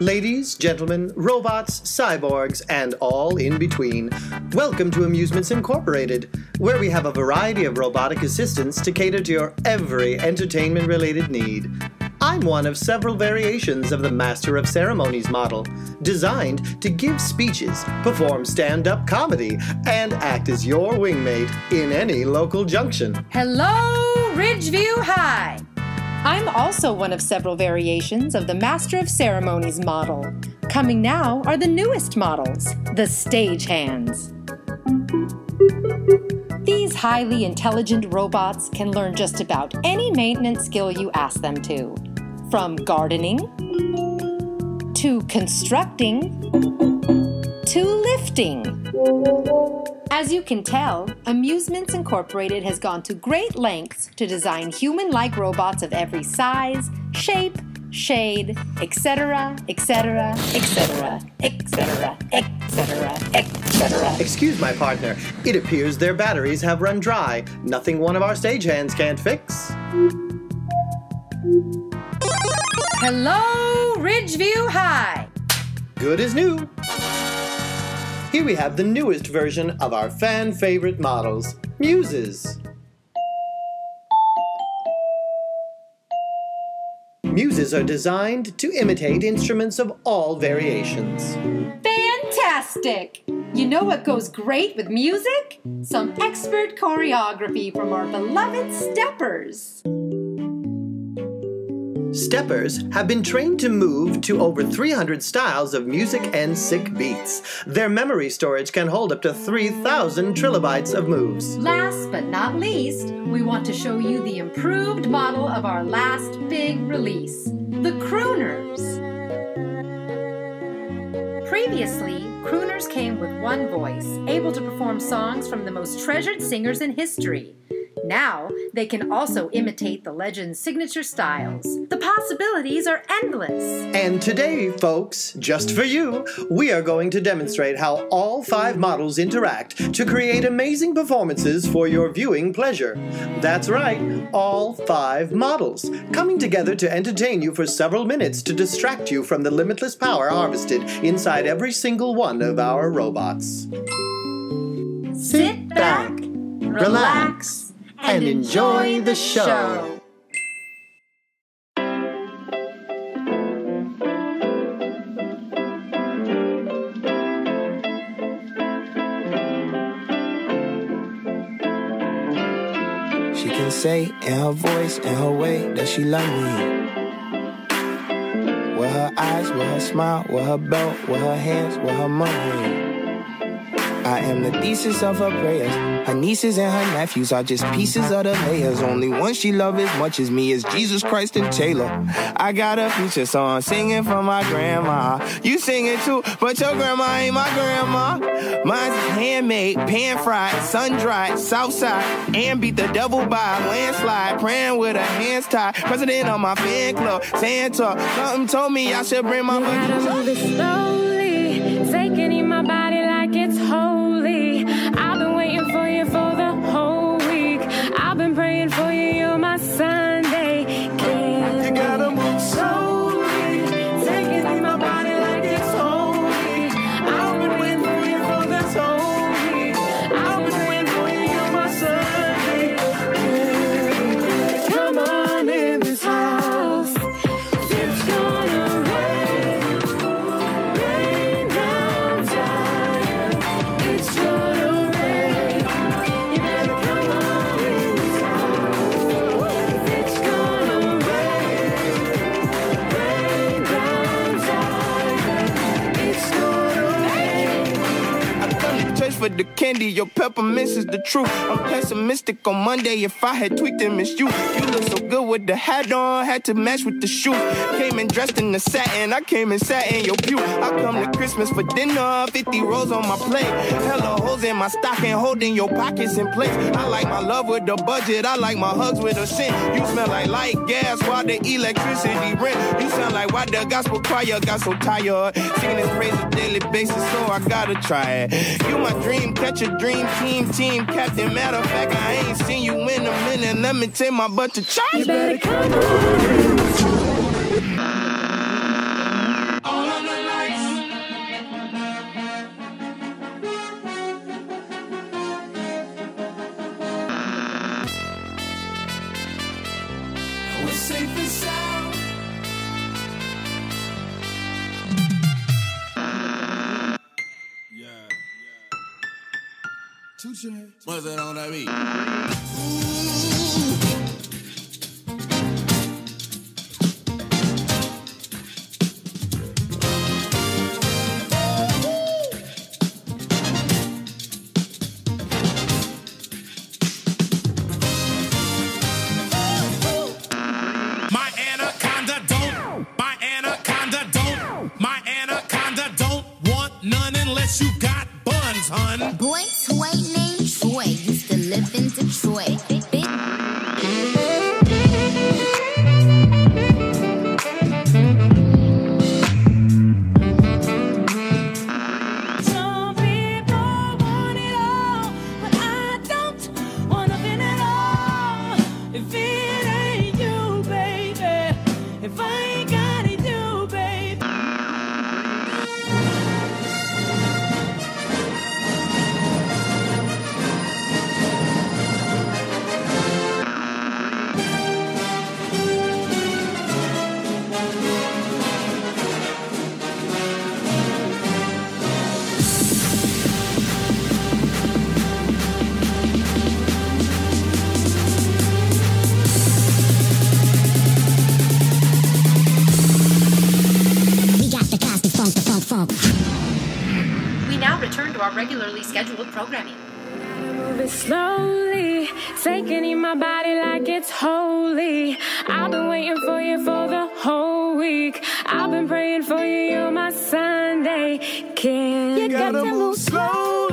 Ladies, gentlemen, robots, cyborgs, and all in between, welcome to Amusements Incorporated, where we have a variety of robotic assistants to cater to your every entertainment related need. I'm one of several variations of the Master of Ceremonies model, designed to give speeches, perform stand up comedy, and act as your wingmate in any local junction. Hello, Ridgeview High! I'm also one of several variations of the Master of Ceremonies model. Coming now are the newest models, the stagehands. These highly intelligent robots can learn just about any maintenance skill you ask them to, from gardening to constructing to lifting. As you can tell, Amusements Incorporated has gone to great lengths to design human like robots of every size, shape, shade, etc., etc., etc., etc., etc., etc. Excuse my partner, it appears their batteries have run dry. Nothing one of our stagehands can't fix. Hello, Ridgeview High! Good as new. Here we have the newest version of our fan favorite models, Muses. Muses are designed to imitate instruments of all variations. Fantastic! You know what goes great with music? Some expert choreography from our beloved steppers. Steppers have been trained to move to over 300 styles of music and sick beats. Their memory storage can hold up to 3,000 trilobytes of moves. Last but not least, we want to show you the improved model of our last big release, the Crooners. Previously, crooners came with one voice, able to perform songs from the most treasured singers in history. Now, they can also imitate the legend's signature styles. The possibilities are endless. And today, folks, just for you, we are going to demonstrate how all five models interact to create amazing performances for your viewing pleasure. That's right, all five models, coming together to entertain you for several minutes to distract you from the limitless power harvested inside every single one of our robots. Sit back, relax, and enjoy the show. She can say in her voice, in her way that she love me. With her eyes, with her smile, with her belt, with her hands, with her money. I am the thesis of her prayers. Her nieces and her nephews are just pieces of the layers. Only one she love as much as me is Jesus Christ and Taylor. I got a future song singing for my grandma. You sing it too, but your grandma ain't my grandma. Mine's handmade, pan fried, sun dried, south side, and beat the devil by a landslide. Praying with her hands tied. President of my fan club, Santa. Something told me I should bring my. Gotta move it slowly, taking in for the candy, your peppermints is the truth. I'm pessimistic on Monday. If I had tweaked and missed you, you look so good with the hat on, had to match with the shoe. Came in dressed in the satin, I came and sat in your pew. I come to Christmas for dinner, 50 rolls on my plate. Hella holes in my stocking, holding your pockets in place. I like my love with the budget, I like my hugs with a scent. You smell like light gas while the electricity rent. You sound like why the gospel choir got so tired. Singing this praise daily basis, so I gotta try it. You my dream, catch a dream team, team captain. Matter of fact, I ain't seen you in a minute. Let me take my butt to church. You better come on What's that on that beat? My anaconda don't. My anaconda don't. My anaconda don't want none unless you got buns, hun. Our regularly scheduled programming. Move it slowly, taking in my body like it's holy. I've been waiting for you for the whole week. I've been praying for you, you're my Sunday. Can you gotta move slow.